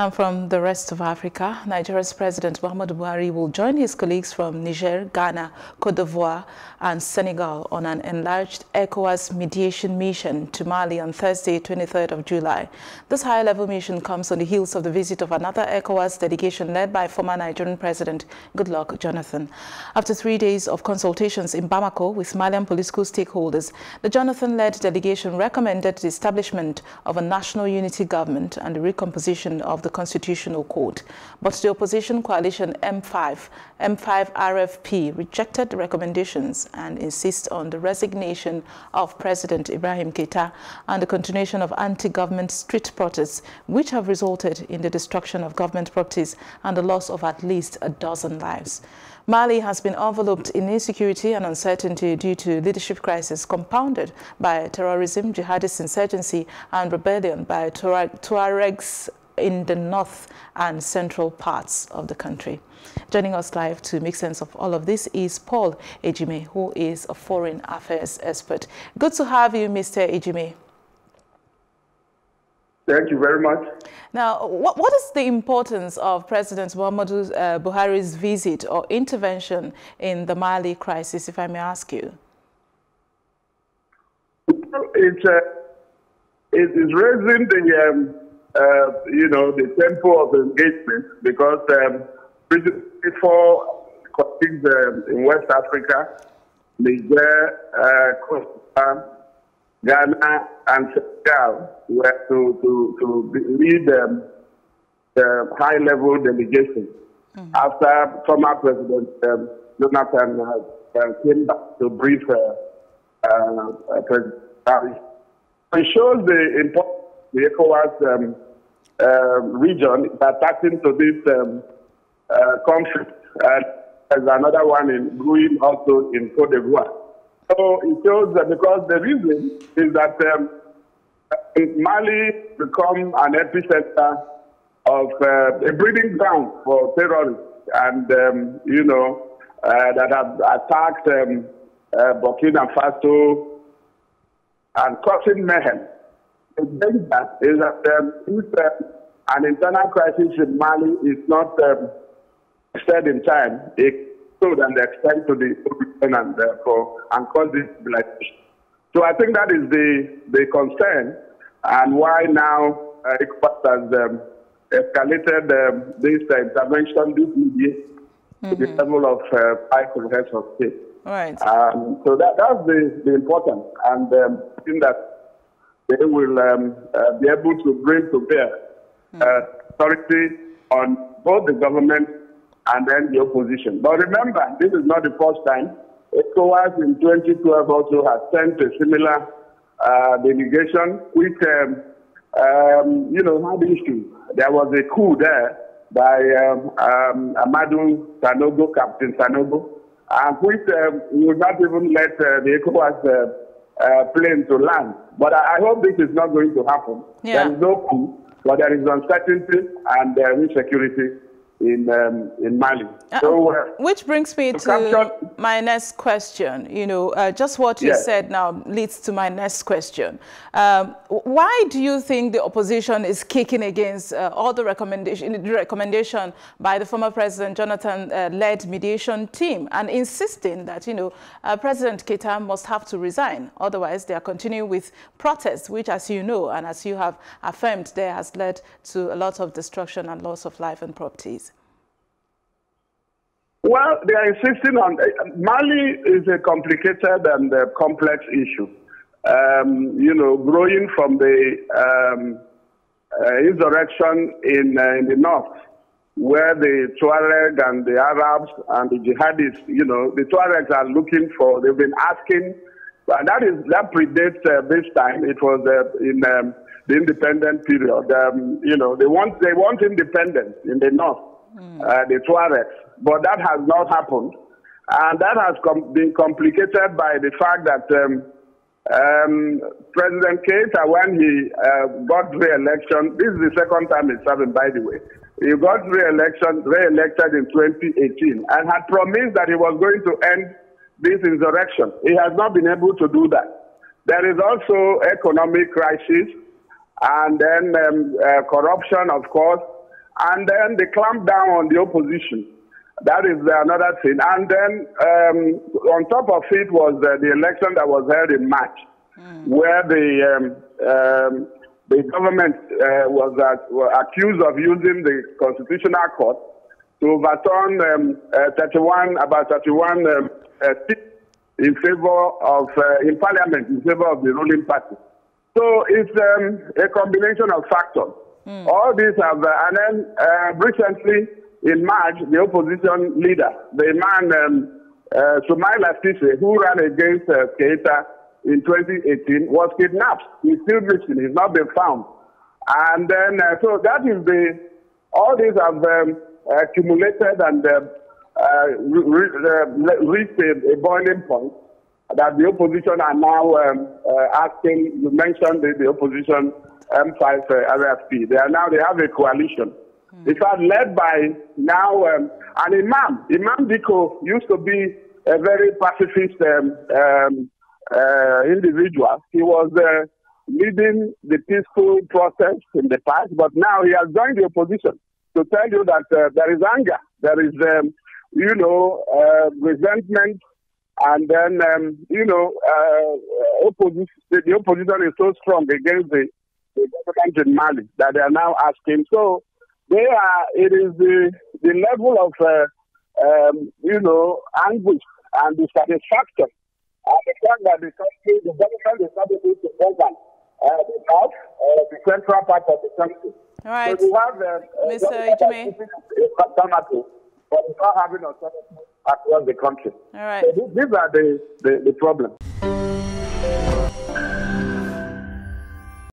And from the rest of Africa, Nigeria's President Muhammadu Buhari will join his colleagues from Niger, Ghana, Cote d'Ivoire and Senegal on an enlarged ECOWAS mediation mission to Mali on Thursday, 23rd of July. This high-level mission comes on the heels of the visit of another ECOWAS delegation led by former Nigerian President Goodluck Jonathan. After three days of consultations in Bamako with Malian political stakeholders, the Jonathan-led delegation recommended the establishment of a national unity government and the recomposition of the Constitutional Court. But the opposition coalition M5, M5 RFP rejected the recommendations and insist on the resignation of President Ibrahim Keita and the continuation of anti-government street protests, which have resulted in the destruction of government properties and the loss of at least a dozen lives. Mali has been enveloped in insecurity and uncertainty due to leadership crisis compounded by terrorism, jihadist insurgency and rebellion by Tuaregs in the north and central parts of the country. Joining us live to make sense of all of this is Paul Ejime, who is a foreign affairs expert. Good to have you, Mr. Ejime. Thank you very much. Now, what, what is the importance of President Muhammadu uh, Buhari's visit or intervention in the Mali crisis, if I may ask you? It's, uh, it is raising the um, uh, you know, the tempo of the engagement because um, before colleagues um, in West Africa, Niger, uh, Ghana, and Senegal were to, to, to lead um, the high level delegation mm -hmm. after former President um, Jonathan uh, came back to brief uh, uh, President Harris. It shows the importance the ECOWAS um, uh, region attacking to this um, uh, conflict. And there's another one in brewing also in Cote d'Ivoire. So it shows that because the reason is that um, Mali become an epicenter of uh, a breeding ground for terrorists and, um, you know, uh, that have attacked um, uh, Burkina Faso and causing mayhem the danger is that um, if uh, an internal crisis in Mali is not um, set in time, it could and extend to the region and therefore and cause destabilization. So I think that is the the concern and why now uh, ECOWAS has um, escalated um, this uh, intervention, this mediation, mm -hmm. to the mm-hmm. level of uh, five heads of state. Right. Um, so that, that's the, the importance. And um, I think that they will um, uh, be able to bring to bear uh, authority on both the government and then the opposition. But remember, this is not the first time. ECOWAS in 2012 also has sent a similar uh, delegation, which, um, um, you know, had issues. There was a coup there by um, um, Amadou Sanogo, Captain Sanogo, and which um, would not even let uh, the ECOWAS uh, plane to land. But I, I, hope this is not going to happen. Yeah. There is no coup, but there is uncertainty and uh, insecurity in um, in Mali. Uh, so, uh, which brings me to, to my next question. You know, uh, just what you yes. said now leads to my next question. Um, why do you think the opposition is kicking against uh, all the recommendation, the recommendation by the former President Jonathan-led uh, mediation team and insisting that you know uh, President Keita must have to resign, otherwise they are continuing with protests, which, as you know and as you have affirmed, there has led to a lot of destruction and loss of life and properties. Well, they are insisting on Mali is a complicated and complex issue. Um, you know, growing from the um, uh, insurrection in, uh, in the north, where the Tuareg and the Arabs and the jihadists, you know, the Tuaregs are looking for, they've been asking, and that is that predates uh, this time. It was uh, in um, the independent period. Um, you know, they want they want independence in the north, mm. the Tuaregs. But that has not happened. And that has com been complicated by the fact that um, um, President Keita, when he uh, got re-election, this is the second time he's serving, by the way. He got re-election, re-elected in 2018 and had promised that he was going to end this insurrection. He has not been able to do that. There is also economic crisis and then um, uh, corruption, of course, And then they clamped down on the opposition. That is another thing. And then um, on top of it was uh, the election that was held in March, mm. where the um, um, the government uh, was uh, accused of using the Constitutional Court to overturn um, uh, 31 about 31 um, uh, in favor of uh, in Parliament in favor of the ruling party. So it's um, a combination of factors. Mm. All these have, and then recently in March, the opposition leader, the man um, uh, Soumaila Cisse, who ran against uh, Keita in 2018, was kidnapped. He's still missing. He's not been found. And then, uh, so that is the, all these have um, accumulated and uh, uh, uh, reached a, a, boiling point that the opposition are now um, uh, asking, you mentioned the, the opposition M5 uh, RFP. They are now, they have a coalition Mm. In fact, led by now um, an imam. Imam Dicko used to be a very pacifist um, um, uh, individual. He was uh, leading the peaceful process in the past, but now he has joined the opposition to tell you that uh, there is anger, there is, um, you know, uh, resentment, and then, um, you know, uh, opposition, the opposition is so strong against the, the government in Mali that they are now asking. So they are, it is the, the level of, uh, um, you know, anguish and dissatisfaction and the fact that the country, the government is not able to govern uh, the north, uh, the central part of the country. All right. So we have uh, Mr. Ejime. But it's not having authority across the country. All right. So these are the, the, the problems.